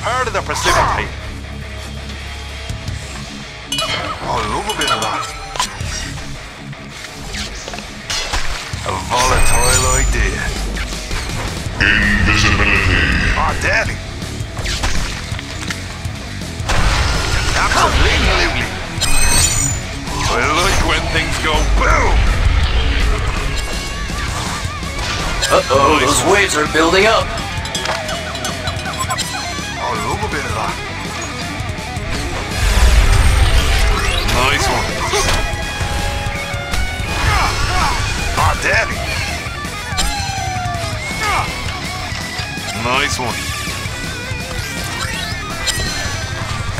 part of the precipitate. Oh, I love a bit of that. A volatile idea. Invisibility. Oh, daddy. Absolutely. I like when things go boom. Uh-oh, those waves are building up. Nice one. Oh, daddy. Nice one.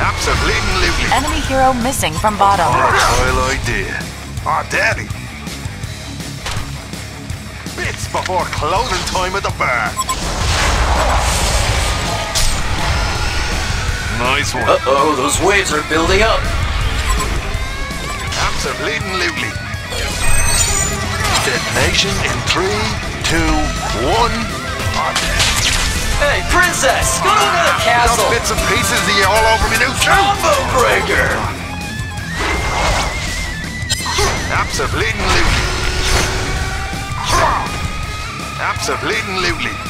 Absolutely. Enemy hero missing from bottom. Volatile idea. Oh, daddy. Bits before closing time at the bar. Nice one. Uh-oh, those waves are building up. Absolutely. Detonation in three, two, one. Hey, princess, go to another ah, Got castle. bits and pieces of you all over me new. Combo breaker. Absolutely. Absolutely.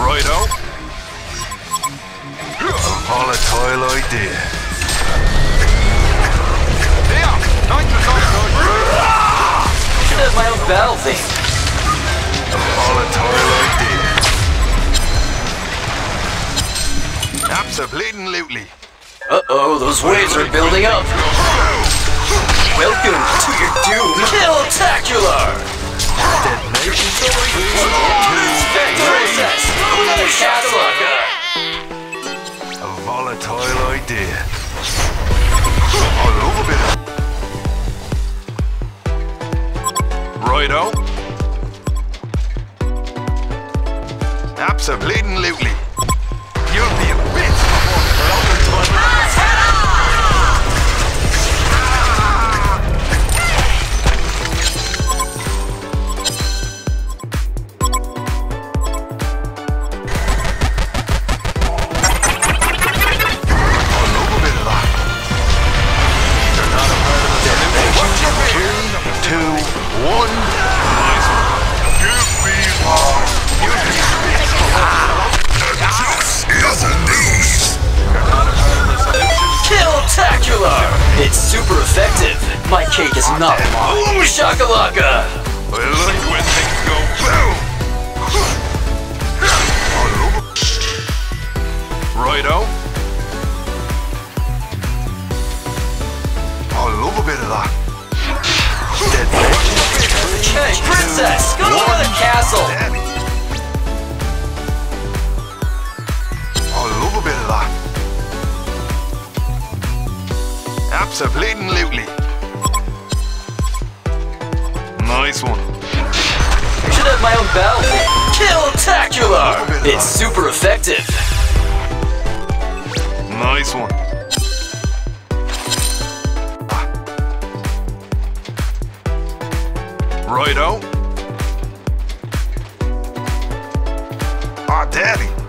Righto. A volatile idea. Yeah, nitrous oxide. Should have my own battle theme. A volatile idea. Absolutely. Uh-oh, those waves are building up. Welcome to your doom. Killtacular! Detonation. A volatile idea. I love a bit of Righto. Oh. Absolutely. The solution. Killtacular! It's super effective. My cake is not. Boom shakalaka! I Absolutely. Nice one. Should have my own battle theme. Killtacular! It's super effective. Nice one. Righto. Ah, daddy.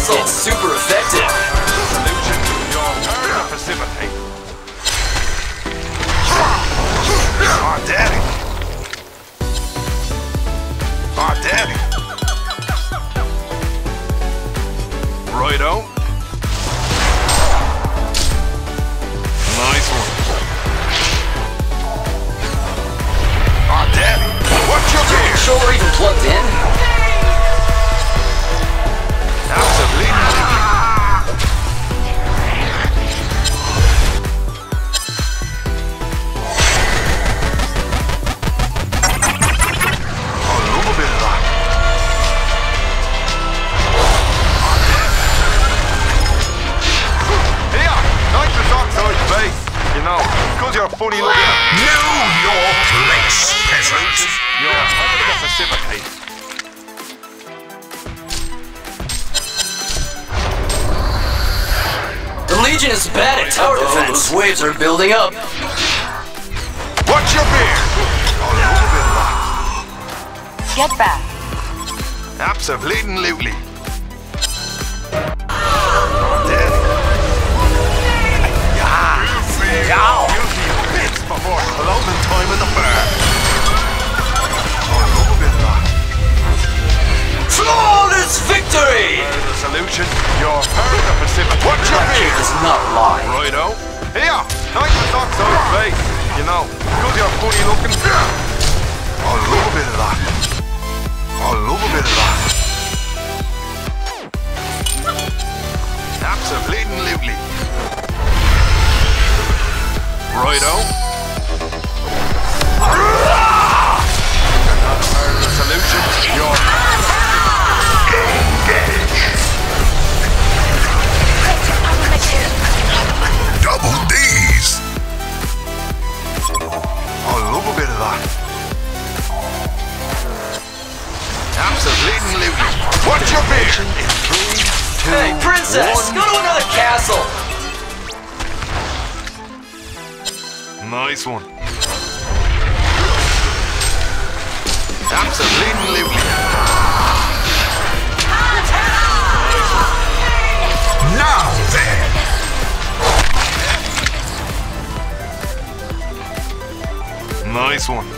Castle. It's super effective. Solution to your part of precipitate. Ah, daddy. Ah, daddy. Righto. Nice one. Ah, daddy. What's your beer? Controller even plugged in? Funny looking. Know your place, peasant. You're part of the Pacific. The Legion is bad at tower defense. Those waves are building up. Watch your beard. A little bit of that. Get back. Absolutely. You'll be a bit before closing time in the fair. A of victory! The solution, you're the Pacific. Your That cake does not lie. Righto. Here, face. You you're funny looking. A little bit of that. A little bit of that. Righto. Nice one. Absolutely. Now then. Nice one.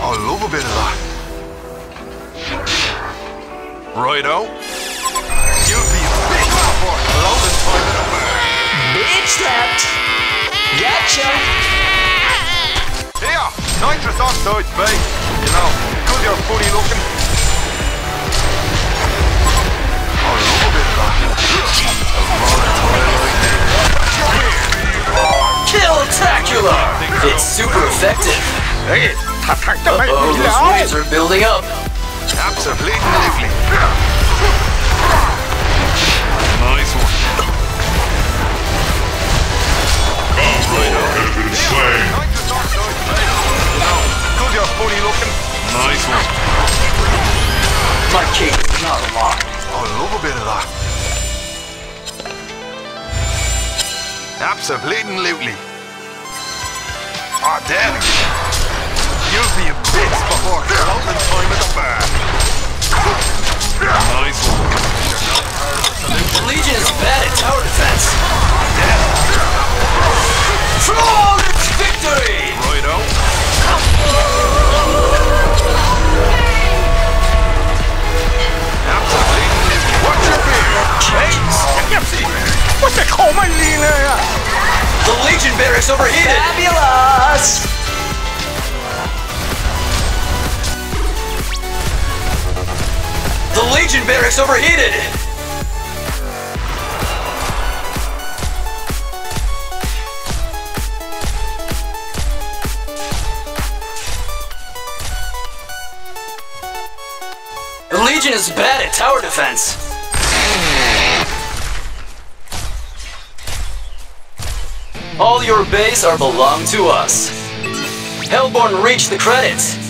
I love a bit of that. Righto. You'll be a big for Bitch slapped. Gotcha. Here, nitrous oxide bait. You know, because you're funny looking. I love a bit of that. A volatile like this. Killtacular. It's super effective. Oh, those waves are building up. Absolutely. Slain. Because you're funny looking. Nice one. My cake is not a lie. I love a bit of that. Absolutely. Ah, damn it. You'll be a bitch before closing time at the fair. Nice one. The Legion is bad at tower defense. Flawless The Legion barracks overheated. Fabulous! The Legion barracks overheated. The Legion is bad at tower defense. All your base are belong to us. Hellbourne reached the credits.